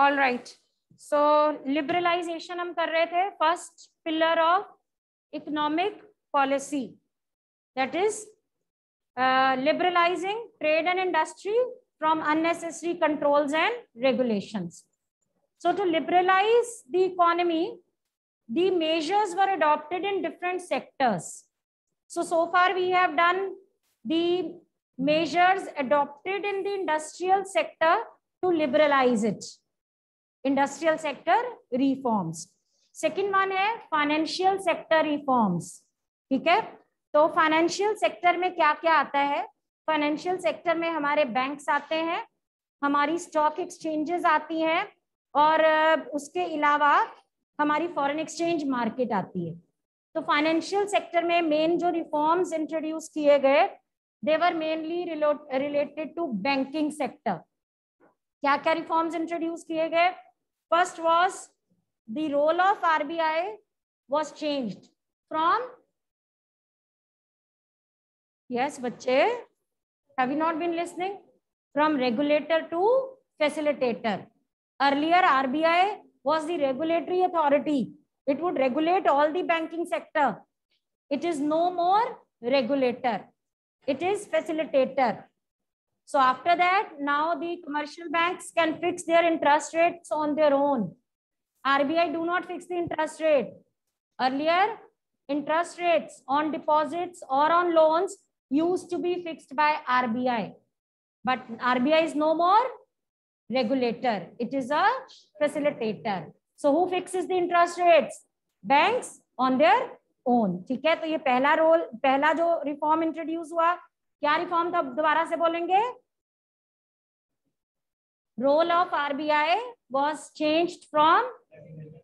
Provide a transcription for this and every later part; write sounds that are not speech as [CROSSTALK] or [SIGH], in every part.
All right so liberalisation हम कर रहे थे first pillar of economic policy that is liberalising trade and industry from unnecessary controls and regulations. So to liberalize the economy, the measures were adopted in different sectors. So, so far we have done the measures adopted in the industrial sector to liberalize it. Industrial sector reforms. Second one है financial sector reforms. ठीक है? तो financial sector में क्या क्या आता है? Financial sector में हमारे बैंक्स आते हैं, हमारी स्टॉक एक्सचेंजेस आती हैं और उसके अलावा हमारी फॉरेन एक्सचेंज मार्केट आती है। तो फाइनेंशियल सेक्टर में मेन जो रिफॉर्म्स इंट्रोड्यूस किए गए were mainly related to banking sector. क्या क्या रिफॉर्म्स इंट्रोड्यूस किए गए? First was the role of RBI was changed from, yes, bache, have you not been listening? From regulator to facilitator. Earlier, RBI was the regulatory authority. It would regulate all the banking sector. It is no more regulator. It is facilitator. So after that, now the commercial banks can fix their interest rates on their own. RBI do not fix the interest rate. Earlier, interest rates on deposits or on loans used to be fixed by RBI. But RBI is no more regulator. It is a facilitator. So who fixes the interest rates? Banks on their own ठीक है तो ये पहला role पहला जो reform introduce हुआ क्या reform था दोबारा से बोलेंगे? Role of RBI was change from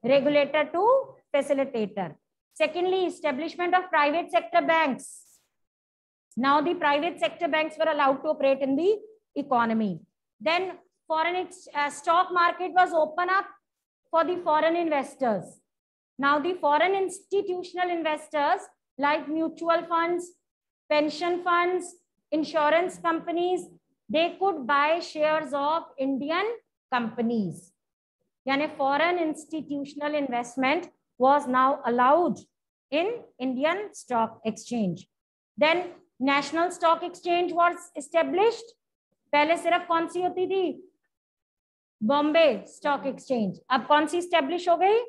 regulator to facilitator secondly establishment of private sector bank now the private sector bank were allowed to operate in the economy then foreign stock market was open up for the foreign investors now the foreign institutional investors like mutual fund pension fund insurance companies, they could buy shares of Indian companies. Yani foreign institutional investment was now allowed in Indian stock exchange. Then national stock exchange was established. पहले सिर्फ़ कौन सी होती थी Bombay stock exchange अब कौन सी establish हो गई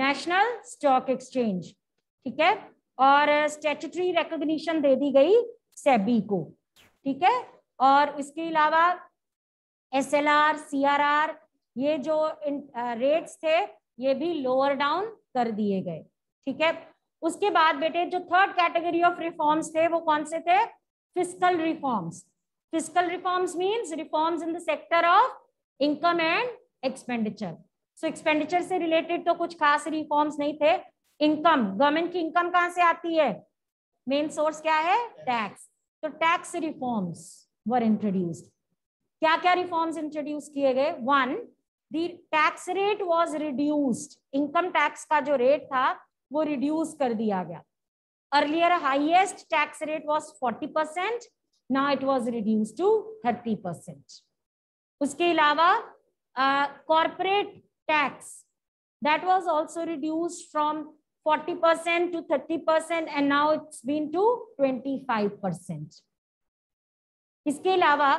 नेशनल स्टॉक एक्सचेंज ठीक है और स्टेचुटरी रिकॉग्निशन दे दी गई सेबी को, ठीक है? और इसके अलावा S L R C R R ये जो रेट्स थे, ये भी लोअर डाउन कर दिए गए, ठीक है? उसके बाद बेटे, जो थर्ड कैटेगरी ऑफ़ रिफॉर्म्स थे, वो कौन से थे? Physical reforms physical reforms means reforms in the sector of income and expenditure so expenditure से रिलेटेड तो कुछ खास रिफॉर्म्स नहीं थे. इनकम गवर्नमेंट की इनकम कहाँ से आती है? मेन सोर्स क्या है? टैक्स तो टैक्स रिफॉर्म्स वर इंट्रोड्यूस्ड क्या क्या रिफॉर्म्स इंट्रोड्यूस किए गए? One the tax rate was reduced income tax का जो रेट था वो रिड्यूस कर दिया गया. Earlier highest tax rate was 40 percent now it was reduce to 30 percent उसके अलावा corporate tax that was also reduced from 40% to 30% and now it's been to 25%. इसके अलावा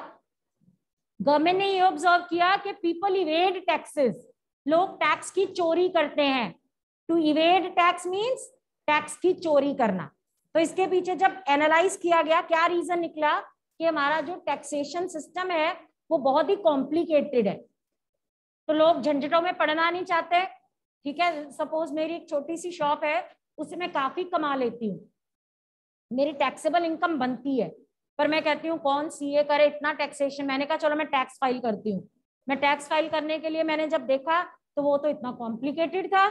गवर्नमेंट ने ये ऑब्ज़र्व किया कि पीपल इवेड टैक्सेस लोग टैक्स की चोरी करते हैं. To evade tax means tax की चोरी करना. तो इसके पीछे जब एनालाइज किया गया, क्या रीजन निकला कि हमारा जो टैक्सेशन सिस्टम है, वो बहुत ही कॉम्प्लिकेटेड है. तो लोग झंझटों में पढ़ना नहीं चाहते ठीक है? सपोज़ मेरी एक छोटी सी शॉप है, उससे मैं काफ़ी कमा लेती हूँ। मेरी टैक्सेबल इनकम बनती है। पर मैं कहती हूँ, कौन सीए करे, इतना टैक्सेशन मैंने कहा, चलो मैं टैक्स फ़ाइल करती हूँ। मैं टैक्स फ़ाइल करने के लिए मैंने जब देखा तो वो तो इतना कॉम्प्लिकेटेड था।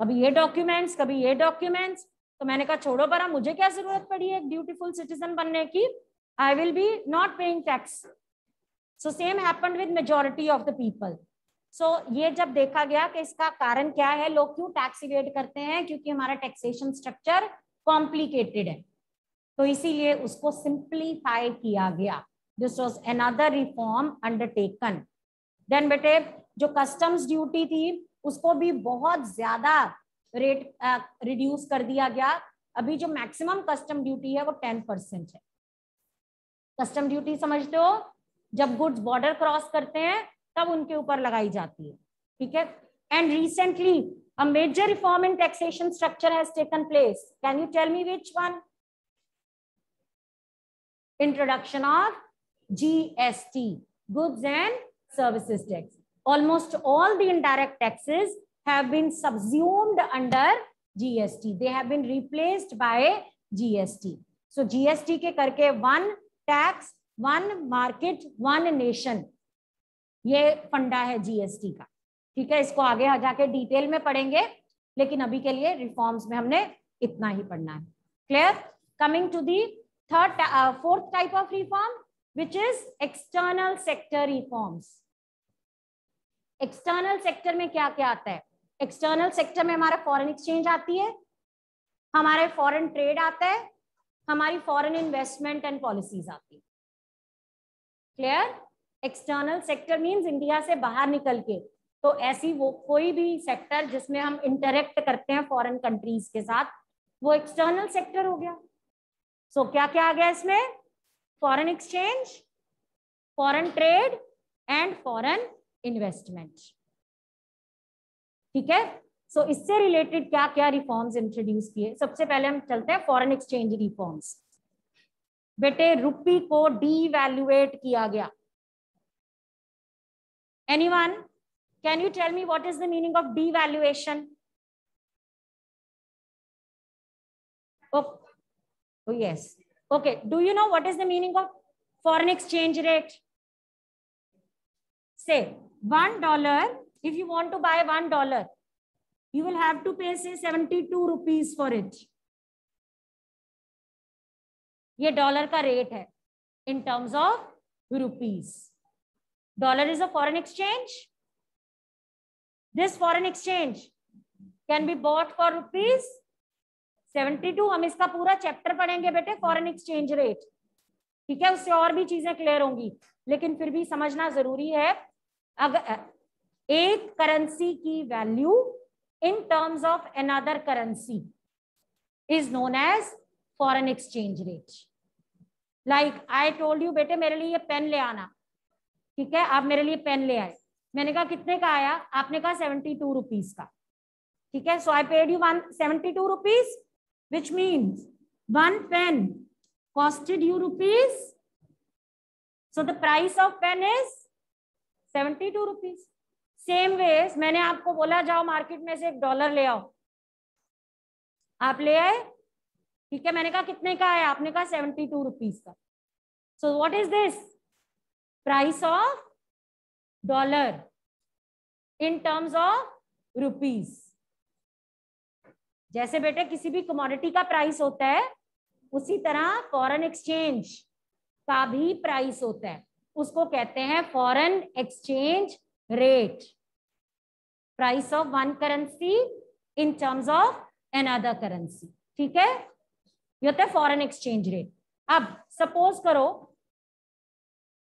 कभी ये डॉक्यूमेंट्स कभी ये डॉक्यूमेंट्स तो मैंने कहा, छोड़ो बरा, मुझे क्या ज़रूरत पड़ी है एक ब्यूटीफुल सिटीजन बनने की? I will be not paying tax so same happened with majority of the people so so, ये जब देखा गया कि इसका कारण क्या है लोग क्यों टैक्स इवेट करते हैं? क्योंकि हमारा टैक्सेशन स्ट्रक्चर कॉम्प्लिकेटेड है। तो इसीलिए उसको सिंप्लीफाई किया गया। This was another reform undertaken then बेटे जो कस्टम्स ड्यूटी थी उसको भी बहुत ज़्यादा रेट रिड्यूस कर दिया गया। अभी जो मैक्सिमम कस्टम ड्यूटी है वो टेन परसेंट है। कस्टम ड्यूटी समझते हो? जब गुड्स बॉर्डर क्रॉस करते हैं तब उनके ऊपर लगाई जाती है, ठीक है? And recently a major reform in taxation structure has taken place can you tell me which one introduction of GST goods and services tax almost all the indirect taxes have been subsumed under GST they have been replaced by GST so GST के करके one tax one market one nation ये फंडा है GST का। ठीक है, इसको आगे जाके डिटेल में पढ़ेंगे, लेकिन अभी के लिए रिफॉर्म्स में हमने इतना ही पढ़ना है। Clear coming to the third fourth type of reform which is external sector reforms external sector में क्या क्या आता है? एक्सटर्नल सेक्टर में हमारा फॉरेन एक्सचेंज आती है, हमारे फॉरेन ट्रेड आता है, हमारी फॉरेन इन्वेस्टमेंट एंड पॉलिसीज़ आती है। Clear external sector means India से बाहर निकल के। तो ऐसी वो कोई भी सेक्टर जिसमें हम इंटरेक्ट करते हैं फॉरेन कंट्रीज़ के साथ वो एक्सटर्नल सेक्टर हो गया। सो so, क्या क्या आ गया इसमें? Foreign exchange foreign trade and foreign investment ठीक है? सो so, इससे रिलेटेड क्या क्या रिफॉर्म्स इंट्रोड्यूस किए? सबसे पहले हम चलते हैं फॉरेन एक्सचेंज रिफॉर्म्स बेटे रुपी को डीवैल्यूएट किया गया। Anyone can you tell me what is the meaning of devaluation Oh, yes. Okay. Do you know what is the meaning of foreign exchange rate? Say one dollar. If you want to buy one dollar, you will have to pay say 72 rupees for it. ये dollar का rate है इन terms of rupees Is a foreign exchange this foreign exchange can be bought for rupees seventy two हम इसका पूरा chapter पढ़ेंगे बेटे foreign exchange rate ठीक है, उससे और भी चीज़ें क्लियर होंगी, लेकिन फिर भी समझना ज़रूरी है। अगर एक करेंसी की value in terms of another currency is known as foreign exchange rate like I told you बेटे, मेरे लिए ये पेन ले आना। ठीक है? आप मेरे लिए पेन ले आए। मैंने कहा, कितने का आया? आपने कहा सेवेंटी टू रुपीज़ का। ठीक है? So I paid you one seventy two rupees which one pen costed you you rupees. So, the price of pen is 72 rupees. Same ways मैंने आपको बोला, जाओ मार्केट में से एक डॉलर ले आओ। आप ले आए। ठीक है? मैंने कहा, कितने का आया? आपने कहा सेवेंटी टू रुपीज़ का। So what is this price of dollar in terms of rupees जैसे बेटे किसी भी कमोडिटी का प्राइस होता है, उसी तरह फॉरेन एक्सचेंज का भी प्राइस होता है। उसको कहते हैं foreign exchange rate price of one currency in terms of another currency ठीक है? ये होता है फॉरेन एक्सचेंज रेट अब सपोज़ करो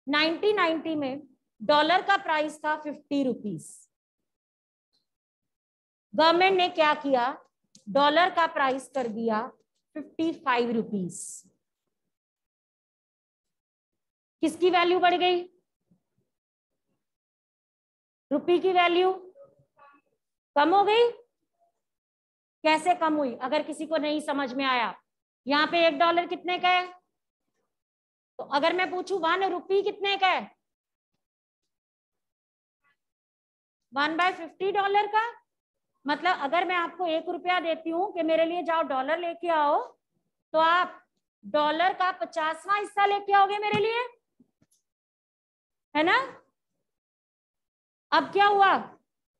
1990 में डॉलर का प्राइस था फिफ्टी रुपीस। गवर्नमेंट ने क्या किया? डॉलर का प्राइस कर दिया फिफ्टी फाइव रुपीज़ किसकी वैल्यू बढ़ गई? रुपी की वैल्यू कम हो गई? कैसे कम हुई? अगर किसी को नहीं समझ में आया, यहाँ पे एक डॉलर कितने का है? तो अगर मैं पूछू वन रुपी कितने का है? वन बाय फिफ्टी डॉलर का? मतलब अगर मैं आपको एक रुपया देती हूँ कि मेरे लिए जाओ डॉलर लेके आओ तो आप डॉलर का पचासवा हिस्सा लेके आओगे मेरे लिए? है ना? अब क्या हुआ?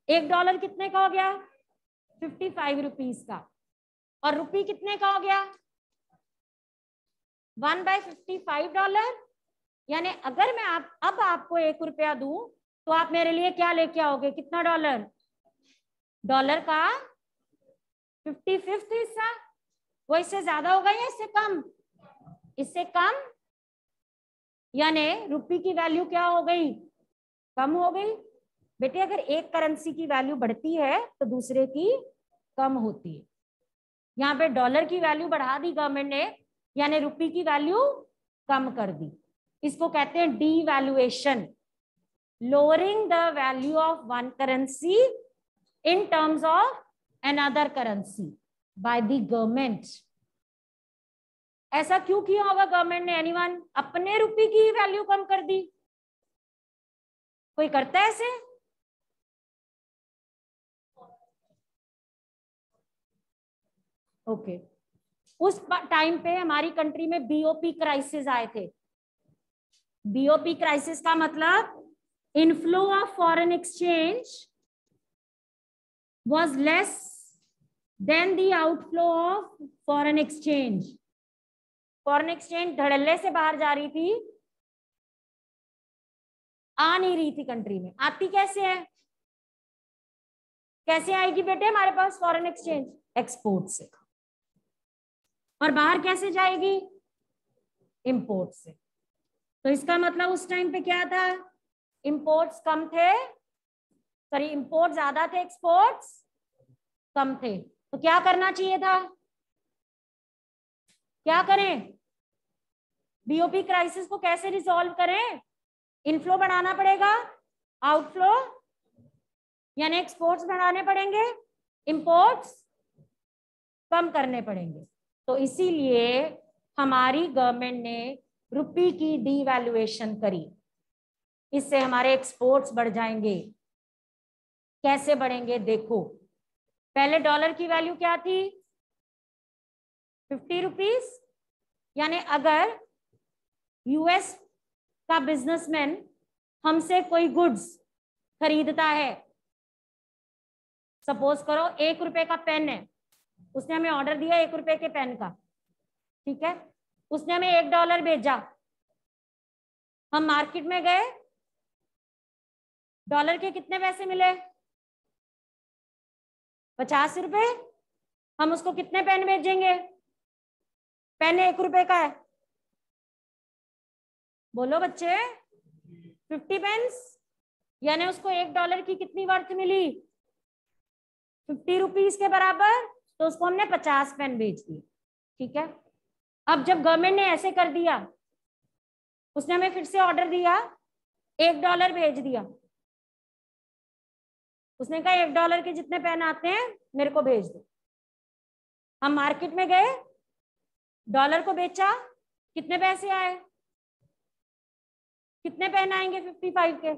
एक डॉलर कितने का हो गया? फिफ्टी फाइव रुपीज़ का। और रुपी कितने का हो गया? One by fifty five dollar? यानी अगर मैं आप, अब आपको एक रुपया दू तो आप मेरे लिए क्या लेके आओगे? कितना डॉलर? डॉलर का फिफ्टी फिफ्थ हिस्सा वो इससे ज़्यादा होगा या इससे कम? इससे कम? यानी रुपी की वैल्यू क्या हो गई? कम हो गई। बेटे, अगर एक करेंसी की वैल्यू बढ़ती है तो दूसरे की कम होती है। यहाँ पे डॉलर की वैल्यू बढ़ा दी गवर्नमेंट ने यानी रुपी की वैल्यू कम कर दी। इसको कहते हैं devaluation lowering the value of one currency in terms of another currency by the government ऐसा क्यों किया होगा गवर्नमेंट ने एनीवन अपने रुपये की वैल्यू कम कर दी। कोई करता है ऐसे? Okay okay. उस टाइम पे हमारी कंट्री में बीओपी क्राइसिस आए थे। बीओपी क्राइसिस का मतलब inflow of foreign exchange was less than the outflow of foreign exchange foreign exchange धड़ल्ले से बाहर जा रही थी, आ नहीं रही थी कंट्री में। आती कैसे है? कैसे आएगी बेटे हमारे पास फॉरेन एक्सचेंज एक्सपोर्ट से। और बाहर कैसे जाएगी? इंपोर्ट से। तो इसका मतलब उस टाइम पे क्या था? इंपोर्ट्स कम थे। सॉरी इंपोर्ट ज़्यादा थे एक्सपोर्ट्स कम थे। तो क्या करना चाहिए था? क्या करें? बीओपी क्राइसिस को कैसे रिजॉल्व करें? इनफ्लो बढ़ाना पड़ेगा? आउटफ्लो यानी एक्सपोर्ट्स बढ़ाने पड़ेंगे? इंपोर्ट्स कम करने पड़ेंगे। तो इसीलिए हमारी गवर्नमेंट ने रुपी की डीवैल्यूएशन करी। इससे हमारे एक्सपोर्ट्स बढ़ जाएँगे। कैसे बढ़ेंगे देखो। पहले डॉलर की वैल्यू क्या थी? फिफ्टी रुपीज़ यानी अगर यूएस का बिजनेसमैन हमसे कोई गुड्स खरीदता है सपोज़ करो एक रुपए का पेन है उसने हमें ऑर्डर दिया एक रुपए के पेन का। ठीक है? उसने हमें एक डॉलर भेजा। हम मार्केट में गए। डॉलर के कितने पैसे मिले? पचास रुपए? हम उसको कितने पेन भेजेंगे? पेन एक रुपए का है। बोलो बच्चे फिफ्टी पेन्स यानी उसको एक डॉलर की कितनी वर्थ मिली? फिफ्टी रुपीज़ के बराबर? तो उसको हमने पचास पेन भेज दिए, ठीक है? अब जब गवर्नमेंट ने ऐसे कर दिया, उसने हमें फिर से ऑर्डर दिया, एक डॉलर भेज दिया। उसने कहा, एक डॉलर के जितने पेन आते हैं, मेरे को भेज दो। हम मार्केट में गए डॉलर को बेचा, कितने पैसे आए? कितने पेन आएँगे फिफ्टी फाइव के?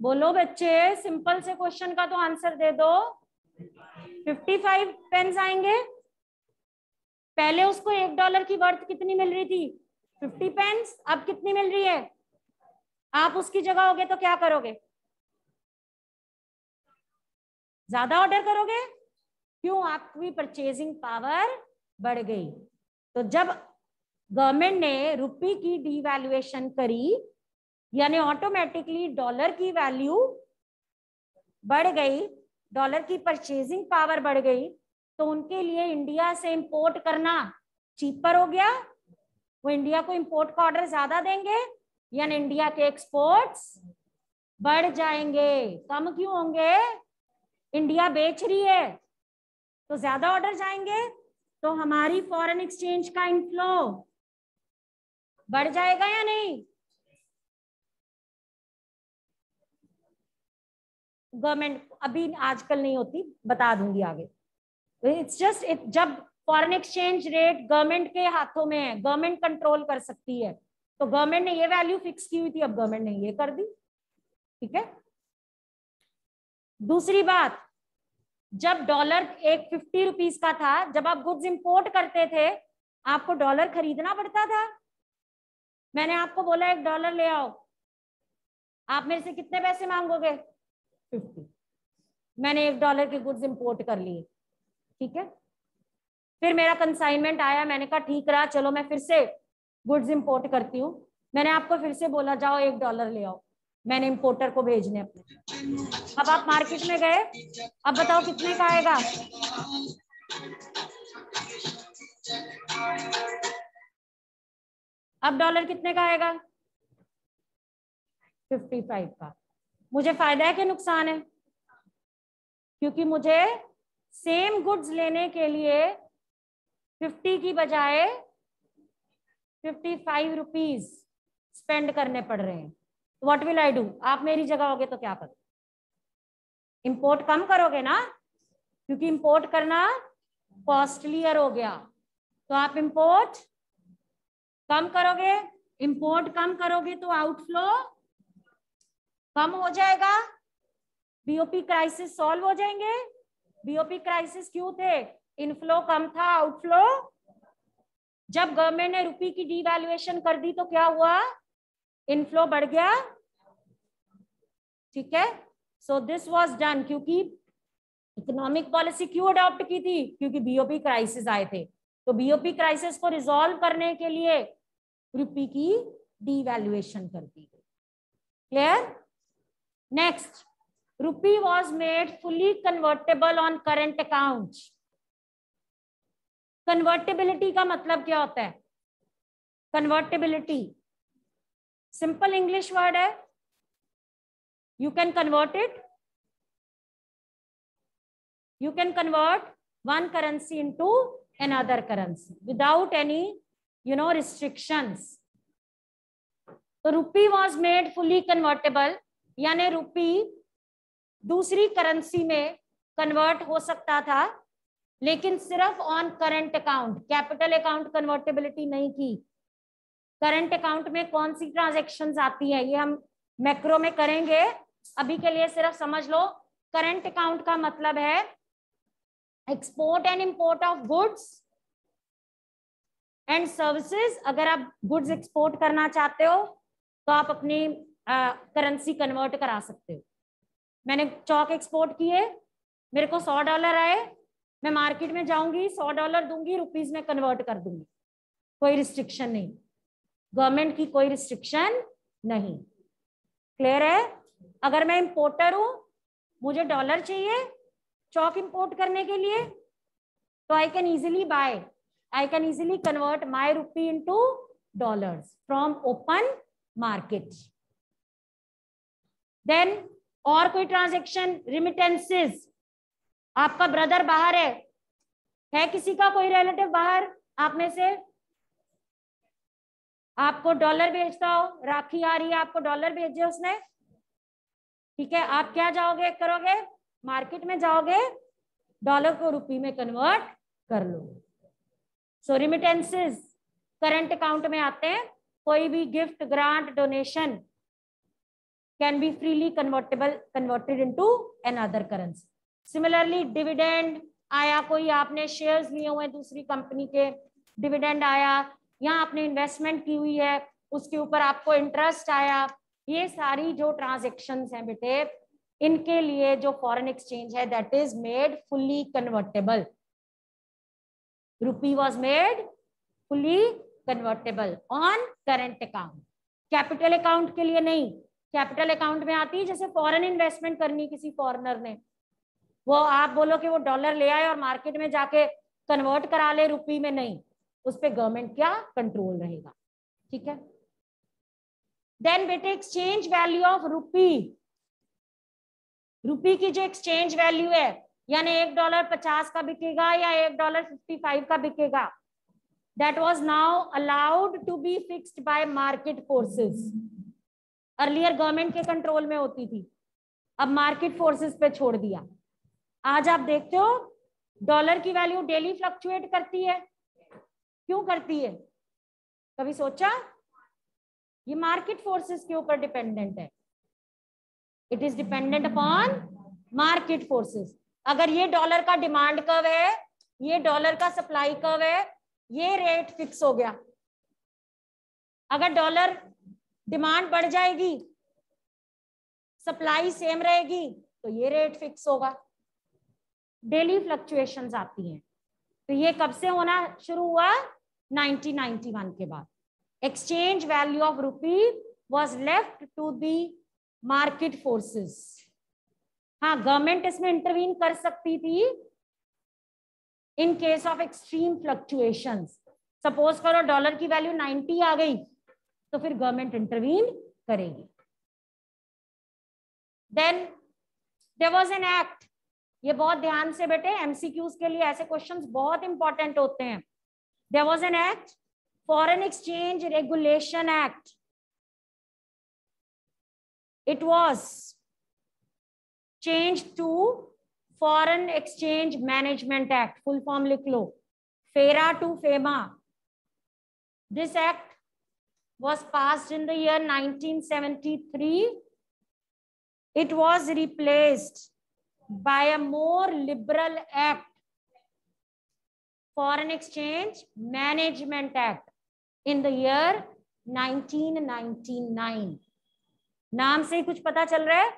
बोलो बच्चे सिंपल से क्वेश्चन का तो आंसर दे दो। फिफ्टी फाइव पेन आएँगे। पहले उसको एक डॉलर की वर्थ कितनी मिल रही थी? फिफ्टी पेन्स अब कितनी मिल रही है? आप उसकी जगह होगे तो क्या करोगे? ज़्यादा ऑर्डर करोगे? क्यों? आपकी परचेजिंग पावर बढ़ गई। तो जब गवर्नमेंट ने रुपी की डीवैल्यूएशन करी, यानी ऑटोमेटिकली डॉलर की वैल्यू बढ़ गई डॉलर की परचेजिंग पावर बढ़ गई तो उनके लिए इंडिया से इंपोर्ट करना चीपर हो गया। वो इंडिया को इंपोर्ट का ऑर्डर ज़्यादा देंगे, यानी इंडिया के एक्सपोर्ट्स बढ़ जाएँगे। कम क्यों होंगे? इंडिया बेच रही है तो ज़्यादा ऑर्डर जाएँगे तो हमारी फॉरेन एक्सचेंज का इनफ्लो बढ़ जाएगा या नहीं? गवर्नमेंट अभी आजकल नहीं होती, बता दूँगी आगे। इट्स जस्ट इट जब फॉरेन एक्सचेंज रेट गवर्नमेंट के हाथों में है गवर्नमेंट कंट्रोल कर सकती है तो गवर्नमेंट ने ये वैल्यू फिक्स की हुई थी, अब गवर्नमेंट ने ये कर दी। ठीक है? दूसरी बात, जब डॉलर एक फिफ्टी रुपीज़ का था, जब आप गुड्स इंपोर्ट करते थे, आपको डॉलर खरीदना पड़ता था। मैंने आपको बोला, एक डॉलर ले आओ। आप मेरे से कितने पैसे मांगोगे? फिफ्टी [LAUGHS] मैंने एक डॉलर के गुड्स इंपोर्ट कर लिए ठीक है? फिर मेरा कंसाइनमेंट आया, मैंने कहा, ठीक रहा, चलो मैं फिर से गुड्स इंपोर्ट करती हूँ। मैंने आपको फिर से बोला, जाओ, एक डॉलर ले आओ। मैंने इंपोर्टर को भेजने अपने। अब आप मार्केट में गए? अब बताओ, कितने का आएगा? अब डॉलर कितने का आएगा? फिफ्टी फाइव का। मुझे फ़ायदा है कि नुकसान है? क्योंकि मुझे सेम गुड्स लेने के लिए फिफ्टी की बजाय फिफ्टी फाइव रुपीज़ स्पेंड करने पड़ रहे हैं। व्हाट विल आई डू आप मेरी जगह होगे तो क्या करो इंपोर्ट कम करोगे ना? क्योंकि इंपोर्ट करना कॉस्टलियर हो गया। तो आप इंपोर्ट कम करोगे इंपोर्ट कम करोगे तो आउटफ्लो कम हो जाएगा? बीओपी क्राइसिस सॉल्व हो जाएँगे? बीओपी क्राइसिस क्यों थे? इनफ्लो कम था आउटफ्लो जब गवर्नमेंट ने रुपी की डीवैल्यूएशन कर दी तो क्या हुआ? इनफ्लो बढ़ गया। ठीक है? सो दिस वाज डन क्योंकि इकोनॉमिक पॉलिसी क्यों अडॉप्ट की थी? क्योंकि बीओपी क्राइसिस आए थे। तो बीओपी क्राइसिस को रिजॉल्व करने के लिए रुपी की डीवैल्यूएशन कर दी गई। Clear next rupee was made fully convertible on current account convertibility का मतलब क्या होता है? कन्वर्टेबिलिटी सिंपल इंग्लिश वर्ड है। You can convert it you can convert one currency into another currency without any you know restrictions तो rupee was made fully convertible यानी rupee दूसरी currency में कन्वर्ट हो सकता था, लेकिन सिर्फ़ on current account capital account convertibility नहीं की। करंट अकाउंट में कौन सी ट्रांजेक्शन आती है? ये हम मैक्रो में करेंगे। अभी के लिए सिर्फ़ समझ लो करंट अकाउंट का मतलब है export and import of goods and services अगर आप गुड्स एक्सपोर्ट करना चाहते हो तो आप अपनी करेंसी कन्वर्ट करा सकते हो। मैंने चौक एक्सपोर्ट किए, मेरे को सौ डॉलर आए, मैं मार्केट में जाऊँगी, सौ डॉलर दूँगी रुपीज़ में कन्वर्ट कर दूँगी। कोई रिस्ट्रिक्शन नहीं। गवर्नमेंट की कोई रिस्ट्रिक्शन नहीं। क्लियर है? अगर मैं इंपोर्टर हूँ, मुझे डॉलर चाहिए चौक इंपोर्ट करने के लिए तो I can easily buy I can easily convert my rupee into dollars from open market then और कोई ट्रांजेक्शन रिमिटेंसेस आपका ब्रदर बाहर है। है किसी का कोई रिलेटिव बाहर? आप में से? आपको डॉलर भेजता हो? राखी आ रही है, आपको डॉलर भेजे उसने? ठीक है, आप क्या जाओगे, करोगे? मार्केट में जाओगे डॉलर को रुपी में कन्वर्ट कर लो। सो रिमिटेंसेस करंट अकाउंट में आते हैं। कोई भी gift grant donation be freely convertible converted into another currency similarly dividend आया कोई आपने शेयर्स लिए हुए दूसरी कंपनी के डिविडेंड आया या आपने इन्वेस्टमेंट की हुई है, उसके ऊपर आपको इंटरेस्ट आया, ये सारी जो ट्रांजेक्शन हैं बेटे, इनके लिए जो फॉरेन एक्सचेंज है that is made fully convertible rupee was made fully convertible on current account capital account के लिए नहीं कैपिटल अकाउंट में आती है, जैसे फॉरेन इन्वेस्टमेंट करनी किसी फॉरनर ने। वो आप बोलो कि वो डॉलर ले आए और मार्केट में जाके कन्वर्ट करा ले रुपी में नहीं। उस पर गवर्नमेंट क्या कंट्रोल रहेगा? ठीक है? देन बेटे exchange value of rupee rupee की जो एक्सचेंज वैल्यू है, यानी एक डॉलर पचास का बिकेगा या एक डॉलर फिफ्टी फाइव का बिकेगा। That was now allowed to be fixed by market forces earlier government के कंट्रोल में होती थी। अब मार्केट फोर्सेस पे छोड़ दिया। आज आप देखते हो डॉलर की वैल्यू डेली फ्लक्चुएट करती है। क्यों करती है? कभी सोचा? ये मार्केट फोर्सेस के ऊपर डिपेंडेंट है। It is dependent upon market forces अगर ये डॉलर का डिमांड कव है, ये डॉलर का सप्लाई कव है, ये रेट फिक्स हो गया। अगर डॉलर डिमांड बढ़ जाएगी, सप्लाई सेम रहेगी तो ये रेट फिक्स होगा। डेली फ्लक्चुएशंस आती हैं। तो ये कब से होना शुरू हुआ? 1991 के बाद। Exchange value of rupee was left to the market forces हाँ गवर्नमेंट इसमें इंटरवीन कर सकती थी in case of extreme fluctuation suppose करो डॉलर की वैल्यू 90 आ गई। तो फिर गवर्नमेंट इंटरवीन करेगी। Then there was an act ये बहुत ध्यान से बेटे एमसीक्यूज के लिए ऐसे क्वेश्चंस बहुत इंपॉर्टेंट होते हैं। There was an act foreign exchange regulation act it was changed to foreign exchange management act full form likh lo fera to fema this act was passed in the year 1973 it was replaced by a more liberal act foreign exchange management act in the year 1999 नाम से कुछ पता चल रहा है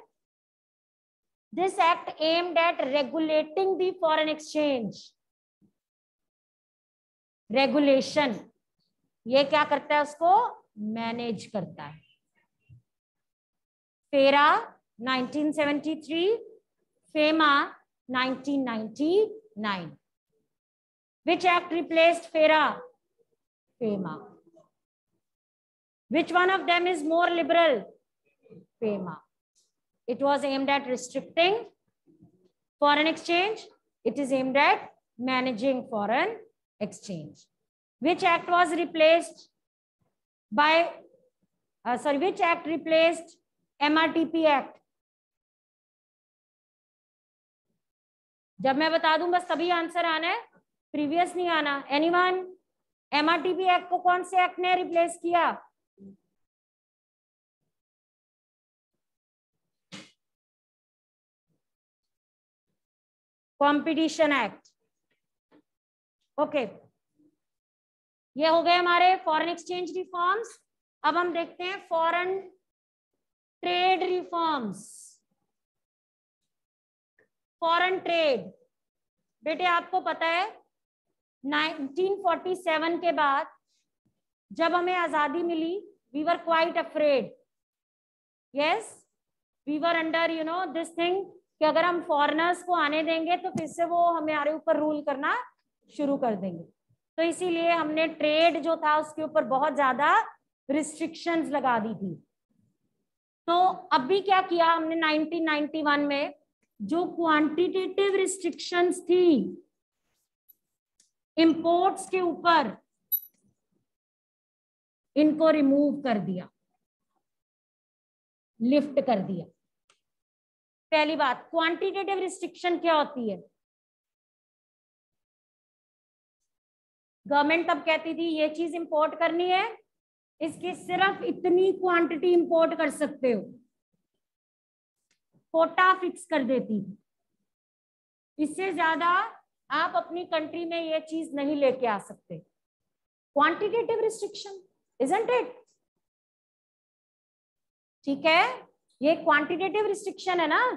this act aimed at regulating the foreign exchange regulation ये क्या करता है उसको मैनेज करता है FERA 1973 FEMA 1999 which act replaced FERA FEMA which one of them is more liberal FEMA it was aimed at restricting foreign exchange it is aimed at managing foreign exchange which act was replaced by uh, sorry which act replaced mrtp act? जब मैं बता दूँ बस तभी answer आना है। Previous नहीं आना। एनीवन एमआरटीपी एक्ट को कौन से एक्ट ने रिप्लेस किया? कंपटीशन एक्ट ओके ये हो गए हमारे फॉरेन एक्सचेंज रिफॉर्म्स अब हम देखते हैं foreign trade reforms foreign trade बेटे, आपको पता है 1947 के बाद जब हमें आज़ादी मिली we were quite afraid yes we were under you know this thing कि अगर हम फॉरेनर्स को आने देंगे तो फिर से वो हमारे ऊपर रूल करना शुरू कर देंगे। तो इसीलिए हमने ट्रेड जो था उसके ऊपर बहुत ज़्यादा रिस्ट्रिक्शंस लगा दी थी। तो अभी क्या किया हमने 1991 में, जो क्वांटिटेटिव रिस्ट्रिक्शंस थी इंपोर्ट्स के ऊपर इनको रिमूव कर दिया। लिफ्ट कर दिया। पहली बात क्वांटिटेटिव रिस्ट्रिक्शन क्या होती है? गवर्नमेंट तब कहती थी, ये चीज़ इंपोर्ट करनी है, इसकी सिर्फ़ इतनी क्वांटिटी इंपोर्ट कर सकते हो। कोटा फिक्स कर देती थी। इससे ज़्यादा आप अपनी कंट्री में ये चीज़ नहीं लेके आ सकते। क्वांटिटेटिव रिस्ट्रिक्शन इजंट इट ठीक है? ये क्वांटिटेटिव रिस्ट्रिक्शन है ना?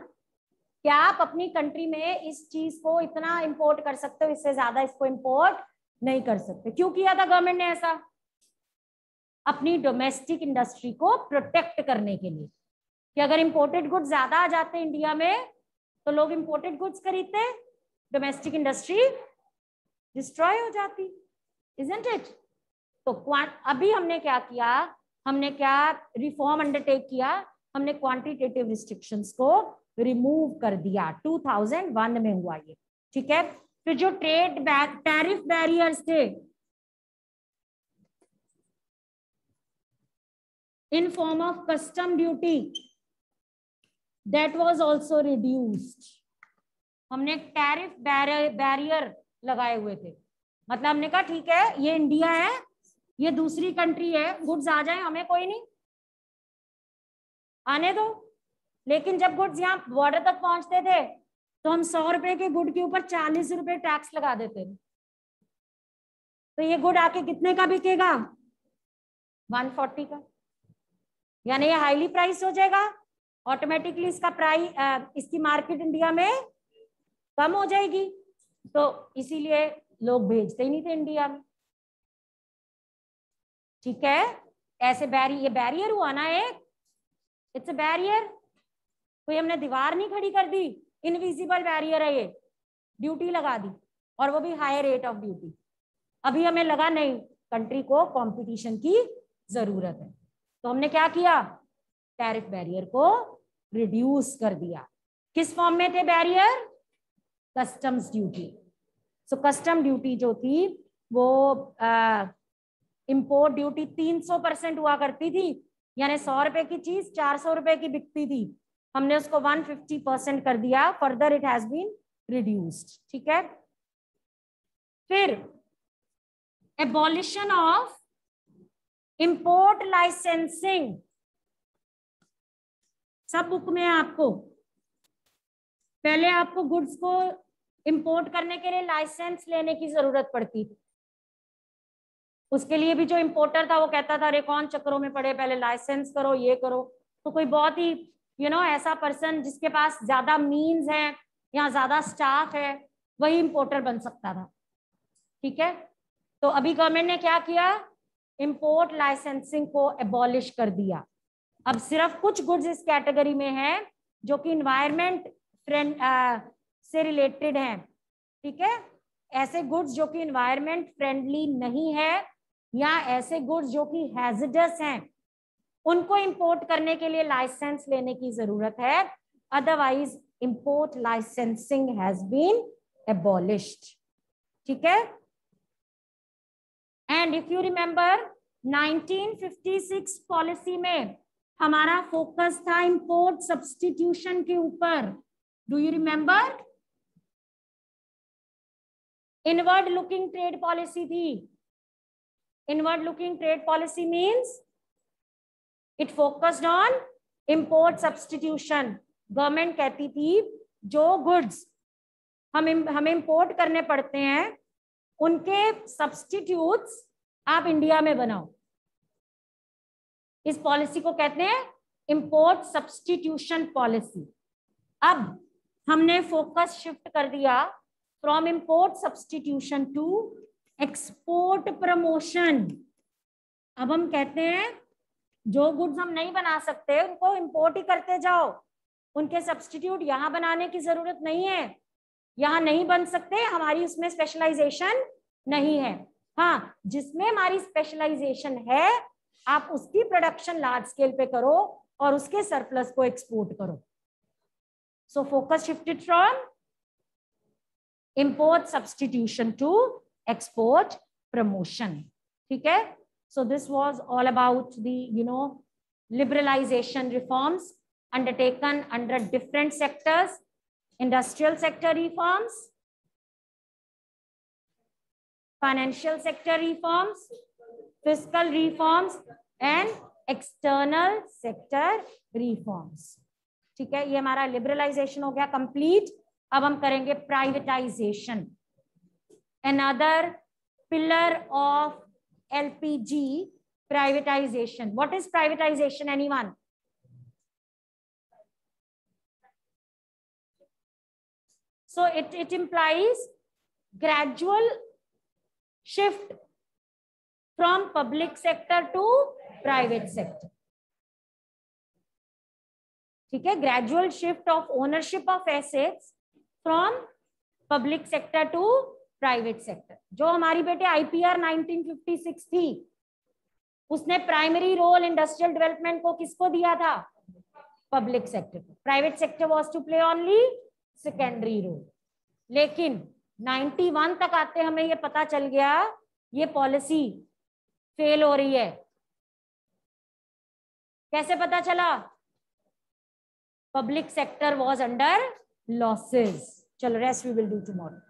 क्या आप अपनी कंट्री में इस चीज़ को इतना इंपोर्ट कर सकते हो, इससे ज़्यादा इसको इंपोर्ट नहीं कर सकते। क्यों किया था गवर्नमेंट ने ऐसा? अपनी डोमेस्टिक इंडस्ट्री को प्रोटेक्ट करने के लिए। कि अगर इंपोर्टेड गुड्स ज़्यादा आ जाते इंडिया में तो लोग इंपोर्टेड गुड्स खरीदते डोमेस्टिक इंडस्ट्री डिस्ट्रॉय हो जाती इजेंट इट तो अभी हमने क्या किया? हमने क्या रिफॉर्म अंडरटेक किया? हमने क्वांटिटेटिव रिस्ट्रिक्शंस को रिमूव कर दिया। 2001 में हुआ ये। ठीक है? फिर जो ट्रेड टैरिफ बैरियर्स थे in form of custom duty that was also reduced. हमने टैरिफ बैरियर लगाए हुए थे। मतलब हमने कहा, ठीक है, ये इंडिया है, ये दूसरी कंट्री है गुड्स आ जाए, हमें कोई नहीं। आने दो। लेकिन जब गुड्स यहाँ बॉर्डर तक पहुँचते थे तो हम सौ रुपए के गुड के ऊपर चालीस रुपए टैक्स लगा देते तो ये गुड आके कितने का बिकेगा? 140 का। यानी ये हाईली प्राइस हो जाएगा। ऑटोमेटिकली इसका प्राइस इसकी मार्केट इंडिया में कम हो जाएगी। तो इसीलिए लोग भेजते ही नहीं थे इंडिया में। ठीक है? ऐसे बैरियर ये बैरियर हुआ ना एक। इट्स अ बैरियर कोई हमने दीवार नहीं खड़ी कर दी? इनविजिबल बैरियर है ये। ड्यूटी लगा दी, और वो भी हाई रेट ऑफ़ ड्यूटी अभी हमें लगा नहीं कंट्री को कंपटीशन की ज़रूरत है। तो हमने क्या किया? टैरिफ बैरियर को रिड्यूस कर दिया। किस फॉर्म में थे barrier customs duty so custom duty जो थी, वो इंपोर्ट ड्यूटी 300 परसेंट हुआ करती थी। यानी सौ रुपए की चीज़ चार सौ रुपए की बिकती थी। हमने उसको 150 परसेंट कर दिया further it has been reduced ठीक है? फिर एबॉलिशन ऑफ़ इंपोर्ट लाइसेंसिंग सब बुक में आपको। पहले आपको गुड्स को इंपोर्ट करने के लिए लाइसेंस लेने की ज़रूरत पड़ती उसके लिए भी जो इम्पोर्टर था, वो कहता था, अरे, कौन चक्रों में पड़े? पहले लाइसेंस करो, ये करो। तो कोई बहुत ही यू नो ऐसा पर्सन जिसके पास ज़्यादा मीन्स है या ज़्यादा स्टाफ है, वही इम्पोर्टर बन सकता था। ठीक है? तो अभी गवर्नमेंट ने क्या किया? इम्पोर्ट लाइसेंसिंग को एबॉलिश कर दिया। अब सिर्फ़ कुछ गुड्स इस कैटेगरी में है, जो कि इन्वायरमेंट फ्रेंड से रिलेटेड है। ठीक है? ऐसे गुड्स जो कि इन्वायरमेंट फ्रेंडली नहीं है, या ऐसे गुड्स जो कि हैजडस हैं उनको इंपोर्ट करने के लिए लाइसेंस लेने की ज़रूरत है। Otherwise import licensing has been abolished ठीक है? And if you remember 1956 policy में हमारा फोकस था इंपोर्ट सब्सटीट्यूशन के ऊपर। Do you remember inward looking trade policy थी। Inward looking trade policy means it focused on import substitution government कहती थी, जो गुड्स हम हमें इम्पोर्ट करने पड़ते हैं, उनके सब्सटीट्यूट्स आप इंडिया में बनाओ. इस पॉलिसी को कहते हैं इम्पोर्ट सब्सटीट्यूशन पॉलिसी अब हमने फोकस शिफ्ट कर दिया from import substitution to export promotion अब हम कहते हैं जो गुड्स हम नहीं बना सकते, उनको इम्पोर्ट ही करते जाओ। उनके सब्सटीट्यूट यहाँ बनाने की ज़रूरत नहीं है। यहाँ नहीं बन सकते, हमारी उसमें स्पेशलाइजेशन नहीं है। हाँ जिसमें हमारी स्पेशलाइजेशन है, आप उसकी प्रोडक्शन लार्ज स्केल पे करो और उसके सरप्लस को एक्सपोर्ट करो। So focus shifted from import substitution to export promotion ठीक है? so this was all about the you know liberalization reforms undertaken under different sectors industrial sector reforms financial sector reforms fiscal reforms and external sector reforms ठीक है ये हमारा liberalisation हो गया complete अब हम करेंगे privatisation another pillar of LPG privatisation what is privatisation anyone so it it implies gradual shift from public sector to private sector ठीक है gradual shift of ownership of assets from public sector to Private sector. जो हमारी बेटे IPR 1956 थी, उसने primary role industrial development को किसको दिया था? पब्लिक सेक्टर को। Private sector was to play only secondary role लेकिन 91 तक आते हमें ये पता चल गया, ये पॉलिसी फेल हो रही है। कैसे पता चला? Public sector was under losses चलो rest we will do tomorrow